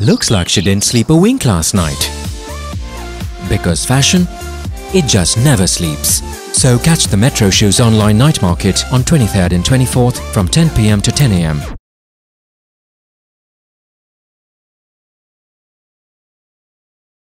Looks like she didn't sleep a wink last night. Because fashion, it just never sleeps. So catch the Metro Shoes online night market on 23rd and 24th from 10 pm to 10 am.